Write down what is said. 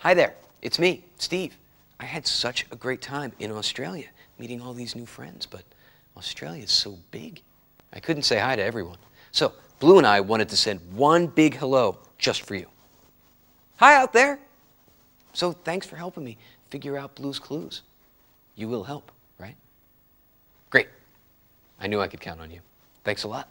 Hi there, it's me, Steve. I had such a great time in Australia meeting all these new friends, but Australia is so big. I couldn't say hi to everyone. So, Blue and I wanted to send one big hello just for you. Hi out there! So, thanks for helping me figure out Blue's Clues. You will help, right? Great. I knew I could count on you. Thanks a lot.